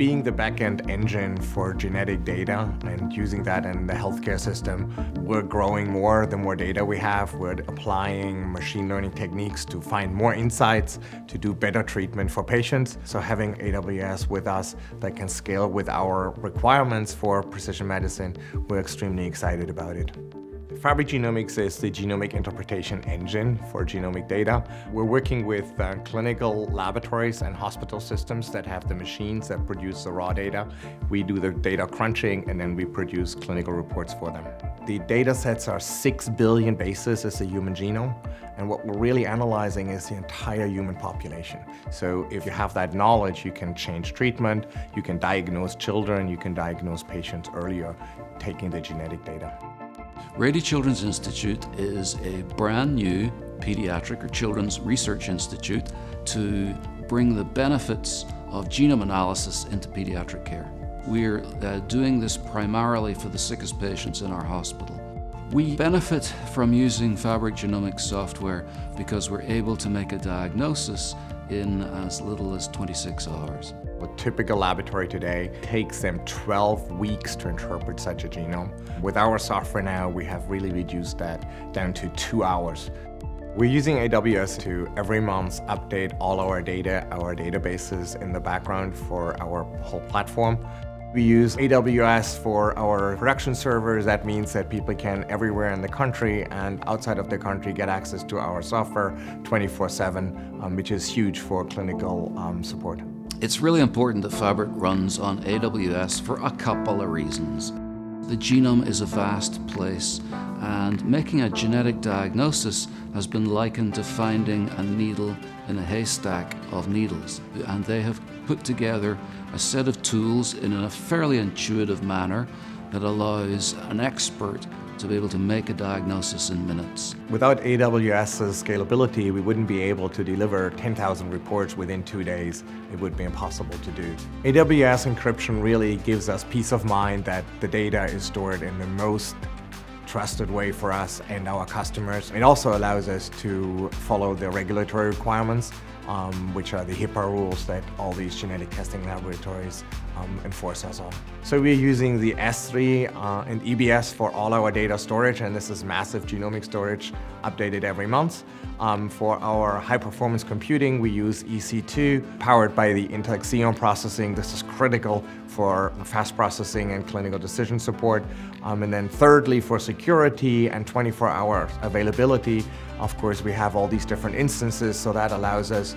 being the backend engine for genetic data and using that in the healthcare system, we're growing more the more data we have. We're applying machine learning techniques to find more insights, to do better treatment for patients. So having AWS with us that can scale with our requirements for precision medicine, we're extremely excited about it. Fabric Genomics is the genomic interpretation engine for genomic data. We're working with uh, clinical laboratories and hospital systems that have the machines that produce the raw data. We do the data crunching and then we produce clinical reports for them. The data sets are 6 billion bases as a human genome. And what we're really analyzing is the entire human population. So if you have that knowledge, you can change treatment, you can diagnose children, you can diagnose patients earlier, taking the genetic data. Rady Children's Institute is a brand new pediatric or children's research institute to bring the benefits of genome analysis into pediatric care. We're uh, doing this primarily for the sickest patients in our hospital. We benefit from using Fabric Genomics software because we're able to make a diagnosis in as little as 26 hours. A typical laboratory today takes them 12 weeks to interpret such a genome. With our software now, we have really reduced that down to two hours. We're using AWS to every month update all our data, our databases in the background for our whole platform. We use AWS for our production servers. That means that people can everywhere in the country and outside of the country get access to our software 24-7, um, which is huge for clinical um, support. It's really important that Fabric runs on AWS for a couple of reasons. The genome is a vast place, and making a genetic diagnosis has been likened to finding a needle in a haystack of needles. And they have put together a set of tools in a fairly intuitive manner that allows an expert to be able to make a diagnosis in minutes. Without AWS's scalability, we wouldn't be able to deliver 10,000 reports within two days. It would be impossible to do. AWS encryption really gives us peace of mind that the data is stored in the most trusted way for us and our customers. It also allows us to follow the regulatory requirements um, which are the HIPAA rules that all these genetic testing laboratories um, enforce us on. So we're using the S3 uh, and EBS for all our data storage, and this is massive genomic storage updated every month. Um, for our high performance computing, we use EC2, powered by the Intel Xeon processing. This is critical for fast processing and clinical decision support. Um, and then thirdly, for security and 24 hour availability, of course, we have all these different instances, so that allows us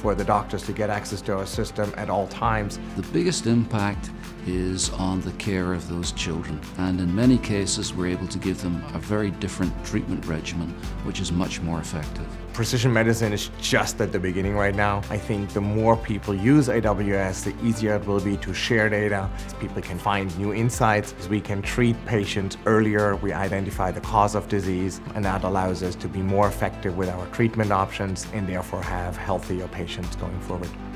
for the doctors to get access to our system at all times. The biggest impact is on the care of those children, and in many cases, we're able to give them a very different treatment regimen, which is much more effective. Precision medicine is just at the beginning right now. I think the more people use AWS, the easier it will be to share data. People can find new insights. We can treat patients earlier. We identify the cause of disease, and that allows us to be more effective with our treatment options and therefore have healthier patients going forward.